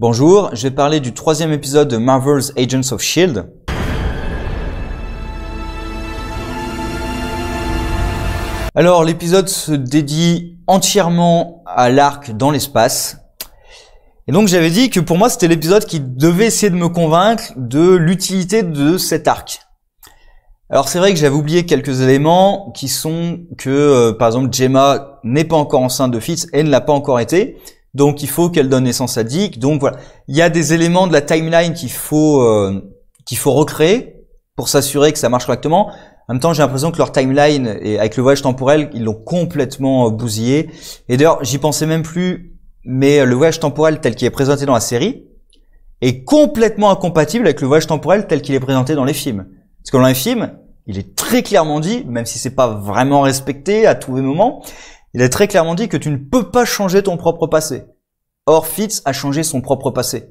Bonjour, je vais parler du troisième épisode de Marvel's Agents of Shield. Alors l'épisode se dédie entièrement à l'arc dans l'espace. Et donc j'avais dit que pour moi c'était l'épisode qui devait essayer de me convaincre de l'utilité de cet arc. Alors c'est vrai que j'avais oublié quelques éléments qui sont que euh, par exemple Gemma n'est pas encore enceinte de Fitz et ne l'a pas encore été. Donc il faut qu'elle donne naissance à Dick. Donc voilà, il y a des éléments de la timeline qu'il faut euh, qu'il faut recréer pour s'assurer que ça marche correctement. En même temps, j'ai l'impression que leur timeline et avec le voyage temporel, ils l'ont complètement euh, bousillé. Et d'ailleurs, j'y pensais même plus, mais le voyage temporel tel qu'il est présenté dans la série est complètement incompatible avec le voyage temporel tel qu'il est présenté dans les films. Parce que dans les films, il est très clairement dit, même si c'est pas vraiment respecté à tous les moments, il est très clairement dit que tu ne peux pas changer ton propre passé. Or, Fitz a changé son propre passé.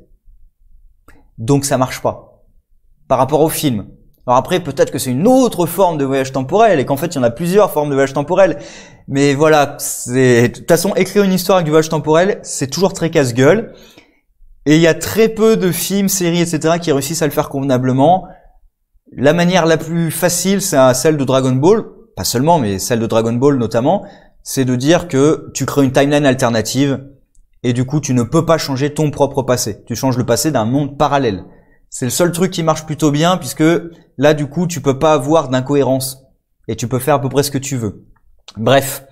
Donc ça marche pas. Par rapport au film. Alors après, peut-être que c'est une autre forme de voyage temporel et qu'en fait, il y en a plusieurs formes de voyage temporel. Mais voilà, c'est, de toute façon, écrire une histoire avec du voyage temporel, c'est toujours très casse-gueule. Et il y a très peu de films, séries, etc. qui réussissent à le faire convenablement. La manière la plus facile, c'est celle de Dragon Ball. Pas seulement, mais celle de Dragon Ball notamment c'est de dire que tu crées une timeline alternative et du coup tu ne peux pas changer ton propre passé. Tu changes le passé d'un monde parallèle. C'est le seul truc qui marche plutôt bien puisque là du coup tu peux pas avoir d'incohérence et tu peux faire à peu près ce que tu veux. Bref,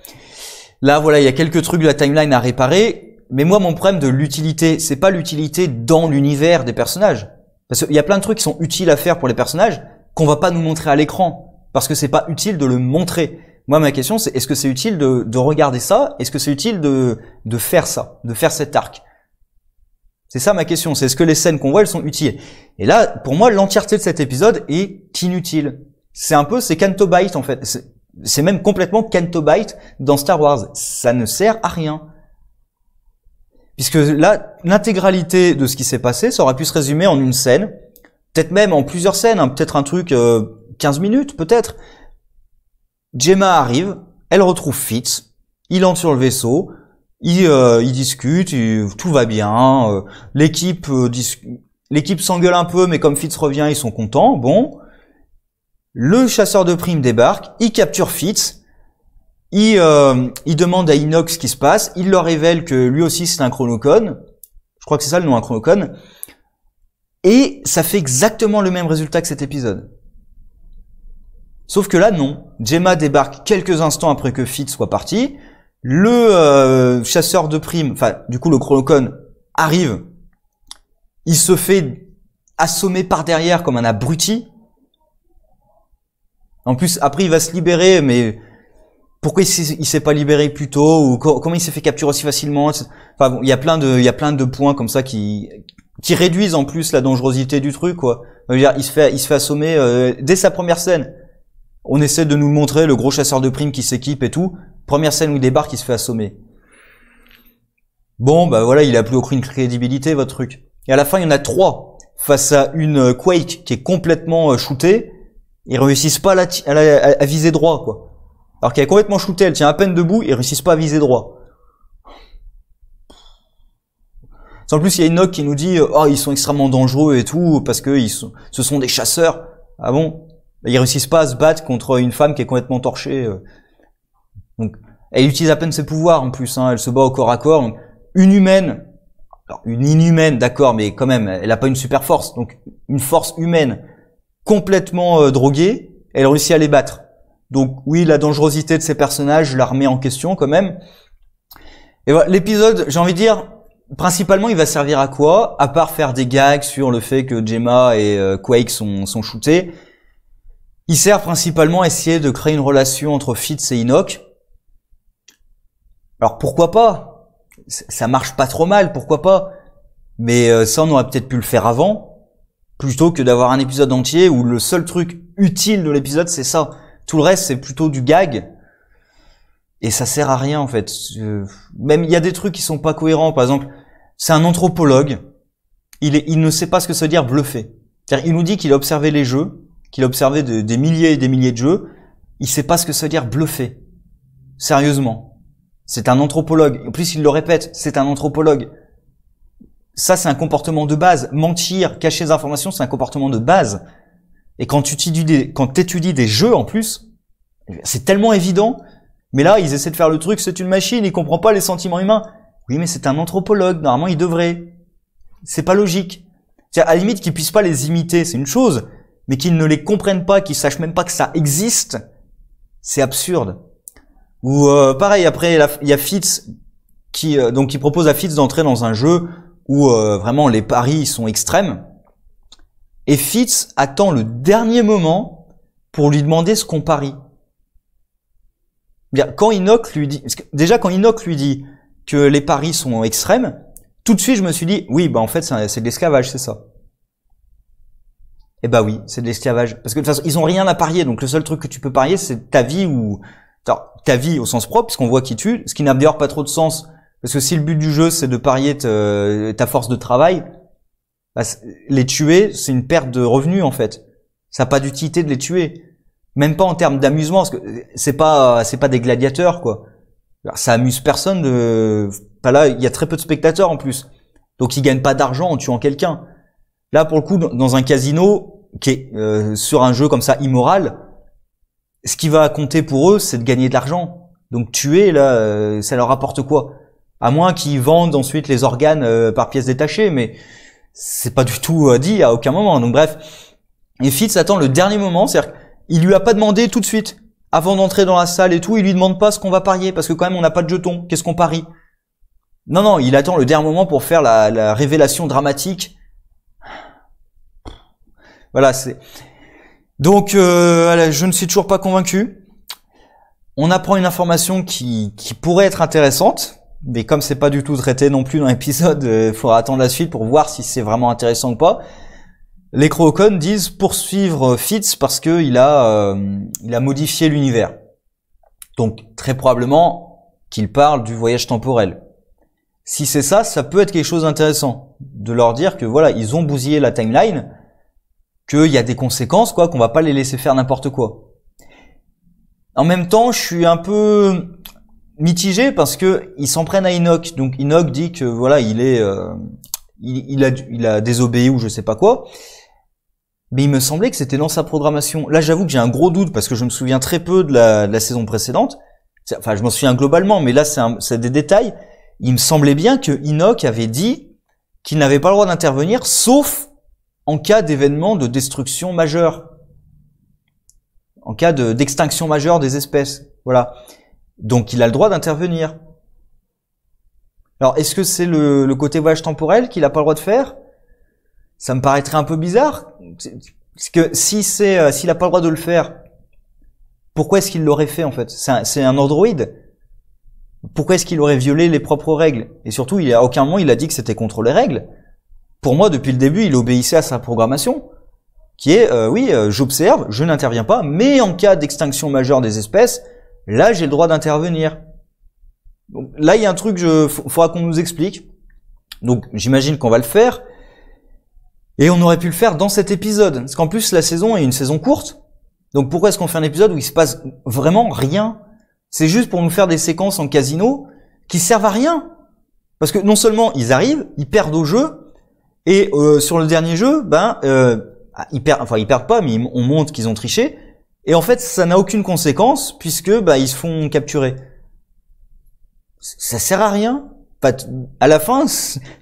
là voilà il y a quelques trucs de la timeline à réparer, mais moi mon problème de l'utilité, c'est pas l'utilité dans l'univers des personnages, parce qu'il y a plein de trucs qui sont utiles à faire pour les personnages qu'on va pas nous montrer à l'écran parce que c'est pas utile de le montrer. Moi, ma question, c'est est-ce que c'est utile de, de, regarder ça? Est-ce que c'est utile de, de faire ça, de faire cet arc? C'est ça ma question. C'est est-ce que les scènes qu'on voit, elles sont utiles? Et là, pour moi, l'entièreté de cet épisode est inutile. C'est un peu, c'est Canto Byte en fait. C'est même complètement Canto Byte dans Star Wars. Ça ne sert à rien. Puisque là, l'intégralité de ce qui s'est passé, ça aurait pu se résumer en une scène, peut-être même en plusieurs scènes, hein, peut-être un truc euh, 15 minutes, peut-être. Gemma arrive, elle retrouve Fitz, il entre sur le vaisseau, il, euh, discute, tout va bien, euh, l'équipe euh, l'équipe s'engueule un peu, mais comme Fitz revient, ils sont contents. Bon, le chasseur de primes débarque, il capture Fitz, il, il demande à Inox ce qui se passe, il leur révèle que lui aussi c'est un chronocone, je crois que c'est ça le nom, un chronocone, et ça fait exactement le même résultat que cet épisode. Sauf que là, non. Gemma débarque quelques instants après que Fitz soit parti. Le euh, chasseur de primes, enfin, du coup, le chronocone arrive. Il se fait assommer par derrière comme un abruti. En plus, après, il va se libérer, mais pourquoi il s'est pas libéré plus tôt ou comment il s'est fait capturer aussi facilement Enfin, il y a plein de, points comme ça qui réduisent en plus la dangerosité du truc, quoi. Dire, il se fait, il se fait assommer euh, dès sa première scène on essaie de nous montrer, le gros chasseur de primes qui s'équipe et tout. Première scène où il débarque, il se fait assommer. Bon, bah voilà, il a plus aucune crédibilité, votre truc. Et à la fin, il y en a trois face à une euh, Quake qui est complètement euh, shootée. Ils réussissent pas à, viser droit, quoi. Alors qu'elle est complètement shootée, elle tient à peine debout, ils réussissent pas à viser droit. En plus, il y a une note qui nous dit, oh, ils sont extrêmement dangereux et tout, parce que ce sont des chasseurs. Ah bon? Ils réussissent pas à se battre contre une femme qui est complètement torchée. Euh. Donc, elle utilise à peine ses pouvoirs en plus. Hein. Elle se bat au corps à corps. une humaine, une inhumaine, d'accord, mais quand même, elle a pas une super force. Donc, une force humaine complètement euh, droguée, elle réussit à les battre. Donc, oui, la dangerosité de ces personnages, je la remets en question quand même. Et voilà, l'épisode, j'ai envie de dire, principalement, il va servir à quoi? À part faire des gags sur le fait que Gemma et euh, Quake sont, sont shootés il sert principalement à essayer de créer une relation entre Fitz et Enoch. Alors pourquoi pas? Ça marche pas trop mal, pourquoi pas? Mais euh, ça, on aurait peut-être pu le faire avant, plutôt que d'avoir un épisode entier où le seul truc utile de l'épisode, c'est ça. Tout le reste, c'est plutôt du gag. Et ça sert à rien, en fait. Euh, même, il y a des trucs qui sont pas cohérents. Par exemple, c'est un anthropologue. Il, est, il ne sait pas ce que ça veut dire bluffer. Il nous dit qu'il a observé les jeux, qu'il a observé des milliers et des milliers de jeux, il sait pas ce que ça veut dire bluffer. Sérieusement. C'est un anthropologue. En plus, il le répète, c'est un anthropologue. ça c'est un comportement de base. Mentir, cacher des informations, c'est un comportement de base. Et quand tu étudies des, quand étudies des jeux en plus, c'est tellement évident. Mais là, ils essaient de faire le truc, c'est une machine, il comprend pas les sentiments humains. Oui, mais c'est un anthropologue, normalement il devrait. C'est pas logique. C'est à la limite qu'ils puissent pas les imiter, c'est une chose, mais qu'ils ne les comprennent pas, qu'ils sachent même pas que ça existe, c'est absurde. Ou euh, pareil, après il y a Fitz qui euh, donc qui propose à Fitz d'entrer dans un jeu où euh, vraiment les paris sont extrêmes. Et Fitz attend le dernier moment pour lui demander ce qu'on parie. Bien, quand Enoch lui dit, déjà quand Enoch lui dit que les paris sont extrêmes, tout de suite je me suis dit, oui, bah en fait c'est de l'esclavage, c'est ça. Eh bah oui, c'est de l'esclavage. Parce que de toute façon, ils ont rien à parier, donc le seul truc que tu peux parier, c'est ta vie ou ta vie au sens propre, puisqu'on voit qui tue, ce qui n'a d'ailleurs pas trop de sens, parce que si le but du jeu c'est de parier ta force de travail, bah, les tuer, c'est une perte de revenus en fait. Ça n'a pas d'utilité de les tuer même pas en termes d'amusement, parce que c'est pas c'est pas des gladiateurs quoi. ça amuse personne de. Là, il y a très peu de spectateurs en plus, donc ils gagnent pas d'argent en tuant quelqu'un. Là pour le coup, dans un casino qui est euh, sur un jeu comme ça immoral, ce qui va compter pour eux, c'est de gagner de l'argent. Donc tuer là, euh, ça leur apporte quoi? À moins qu'ils vendent ensuite les organes euh, par pièces détachées, mais c'est pas du tout dit à aucun moment. Donc bref, et Fitz attend le dernier moment, c'est-à-dire il lui a pas demandé tout de suite, avant d'entrer dans la salle et tout, il lui demande pas ce qu'on va parier, parce que quand même on n'a pas de jetons, qu'est-ce qu'on parie? Non, non, il attend le dernier moment pour faire la, révélation dramatique. Voilà, c'est... Donc, euh, je ne suis toujours pas convaincu. On apprend une information qui, qui pourrait être intéressante, mais comme c'est pas du tout traité non plus dans l'épisode, il euh, faudra attendre la suite pour voir si c'est vraiment intéressant ou pas. Les Croacon disent poursuivre Fitz parce que il a, euh, il a modifié l'univers. Donc très probablement qu'il parle du voyage temporel. Si c'est ça, ça peut être quelque chose d'intéressant de leur dire que voilà, ils ont bousillé la timeline, qu'il y a des conséquences, quoi, qu'on va pas les laisser faire n'importe quoi. En même temps, je suis un peu mitigé parce que ils s'en prennent à Enoch. Donc Enoch dit que voilà, il est, euh, il, a, il a désobéi ou je sais pas quoi mais il me semblait que c'était dans sa programmation. Là, j'avoue que j'ai un gros doute parce que je me souviens très peu de la, saison précédente. Enfin, je m'en souviens globalement, mais là, c'est des détails. Il me semblait bien que Enoch avait dit qu'il n'avait pas le droit d'intervenir, sauf en cas d'événement de destruction majeure, en cas d'extinction majeure des espèces. Voilà. Donc, il a le droit d'intervenir. Alors, est-ce que c'est le, le côté voyage temporel qu'il n'a pas le droit de faire? Ça me paraîtrait un peu bizarre. Parce que si c'est, euh, s'il a pas le droit de le faire, pourquoi est-ce qu'il l'aurait fait en fait? C'est un, un androïde. Pourquoi est-ce qu'il aurait violé les propres règles? Et surtout, il à aucun moment il a dit que c'était contre les règles. Pour moi, depuis le début, il obéissait à sa programmation, qui est euh, oui, euh, j'observe, je n'interviens pas, mais en cas d'extinction majeure des espèces, là j'ai le droit d'intervenir. Donc là, il y a un truc, je faudra qu'on nous explique. Donc j'imagine qu'on va le faire. Et on aurait pu le faire dans cet épisode. Parce qu'en plus, la saison est une saison courte. Donc pourquoi est-ce qu'on fait un épisode où il se passe vraiment rien? C'est juste pour nous faire des séquences en casino qui servent à rien. Parce que non seulement ils arrivent, ils perdent au jeu, et euh, sur le dernier jeu, ben euh, ils perdent, enfin ils perdent pas, mais on montre qu'ils ont triché. Et en fait, ça n'a aucune conséquence puisque ben, ils se font capturer. Ça sert à rien à la fin,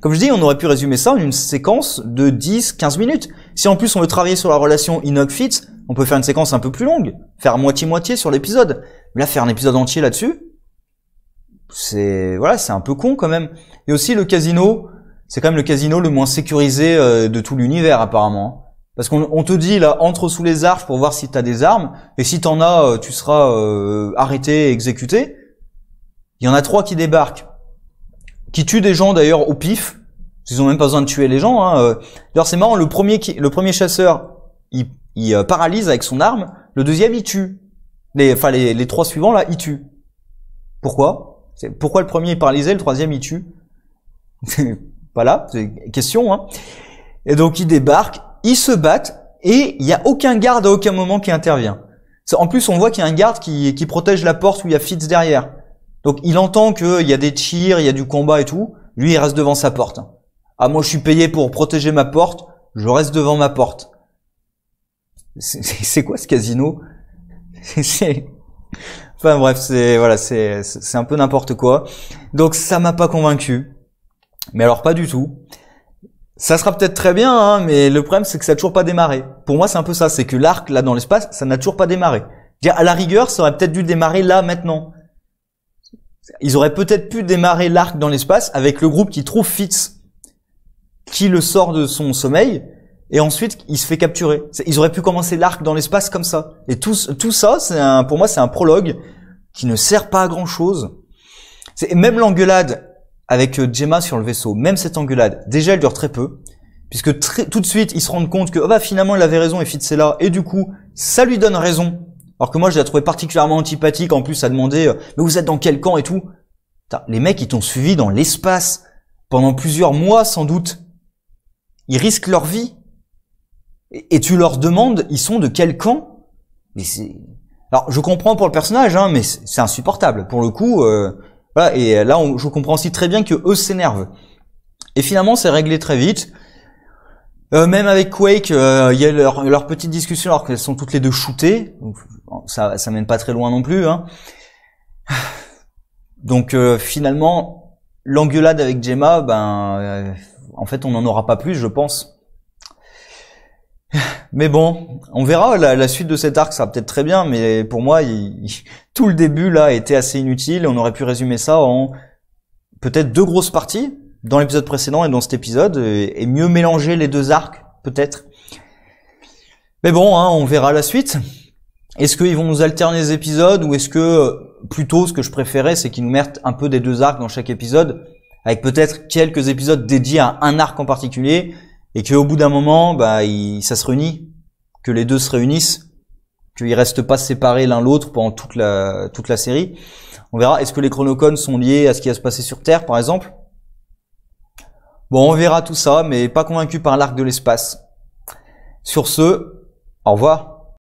comme je dis, on aurait pu résumer ça en une séquence de 10-15 minutes. Si en plus on veut travailler sur la relation Enoch-Fitz, on peut faire une séquence un peu plus longue, faire moitié-moitié sur l'épisode. Là, faire un épisode entier là-dessus, c'est voilà, c'est un peu con quand même. Et aussi le casino, c'est quand même le casino le moins sécurisé euh, de tout l'univers apparemment. Parce qu'on te dit là, entre sous les arches pour voir si t'as des armes, et si t'en as, euh, tu seras euh, arrêté, exécuté. Il y en a trois qui débarquent qui tue des gens d'ailleurs au pif. Ils ont même pas besoin de tuer les gens. Hein. Euh. D'ailleurs, c'est marrant. Le premier, qui, le premier chasseur, il, il paralyse avec son arme. Le deuxième, il tue. Les, enfin, les, les trois suivants là, il tue. Pourquoi? Pourquoi le premier est paralysé, le troisième il tue? Voilà, c'est question. Hein. Et donc ils débarquent, ils se battent et il n'y a aucun garde à aucun moment qui intervient. En plus, on voit qu'il y a un garde qui, protège la porte où il y a Fitz derrière. Donc il entend qu'il y a des tirs, il y a du combat et tout. Lui, il reste devant sa porte. Ah moi je suis payé pour protéger ma porte, je reste devant ma porte. C'est quoi ce casino? Enfin bref, c'est voilà, c'est un peu n'importe quoi. Donc ça m'a pas convaincu. Mais alors pas du tout. Ça sera peut-être très bien, hein, mais le problème c'est que ça n'a toujours pas démarré. Pour moi c'est un peu ça, c'est que l'arc là dans l'espace, ça n'a toujours pas démarré. À la rigueur, ça aurait peut-être dû démarrer là maintenant. Ils auraient peut-être pu démarrer l'arc dans l'espace avec le groupe qui trouve Fitz, qui le sort de son sommeil, et ensuite il se fait capturer. Ils auraient pu commencer l'arc dans l'espace comme ça. Et tout, ça, c'est pour moi, c'est un prologue qui ne sert pas à grand chose. Même l'engueulade avec euh, Gemma sur le vaisseau, même cette engueulade, déjà elle dure très peu, puisque très, tout de suite ils se rendent compte que oh bah finalement il avait raison et Fitz est là, et du coup ça lui donne raison. Alors que moi je la trouvais particulièrement antipathique, en plus à demander euh, mais vous êtes dans quel camp et tout. les mecs ils t'ont suivi dans l'espace pendant plusieurs mois sans doute. Ils risquent leur vie. Et, tu leur demandes ils sont de quel camp? Mais alors je comprends pour le personnage, hein, mais c'est insupportable. Pour le coup, euh, voilà, et là, je comprends aussi très bien que eux s'énervent. Et finalement, c'est réglé très vite. Euh, même avec Quake, euh, il y a leur, petite discussion alors qu'elles sont toutes les deux shootées. Ça, ça mène pas très loin non plus. Hein. Donc euh, finalement, l'engueulade avec Gemma, ben, en fait, on n'en aura pas plus, je pense. Mais bon, on verra. La, suite de cet arc sera peut-être très bien, mais pour moi, tout le début là était assez inutile. On aurait pu résumer ça en peut-être deux grosses parties dans l'épisode précédent et dans cet épisode, et, mieux mélanger les deux arcs, peut-être. Mais bon, hein, on verra la suite. Est-ce qu'ils vont nous alterner les épisodes ou est-ce que plutôt ce que je préférais, c'est qu'ils nous mettent un peu des deux arcs dans chaque épisode, avec peut-être quelques épisodes dédiés à un arc en particulier et qu'au bout d'un moment, bah, ça se réunit, que les deux se réunissent, qu'ils restent pas séparés l'un l'autre pendant toute la toute la série. On verra. Est-ce que les chronocones sont liés à ce qui va se passer sur Terre, par exemple? Bon, on verra tout ça, mais pas convaincu par l'arc de l'espace. Sur ce, au revoir.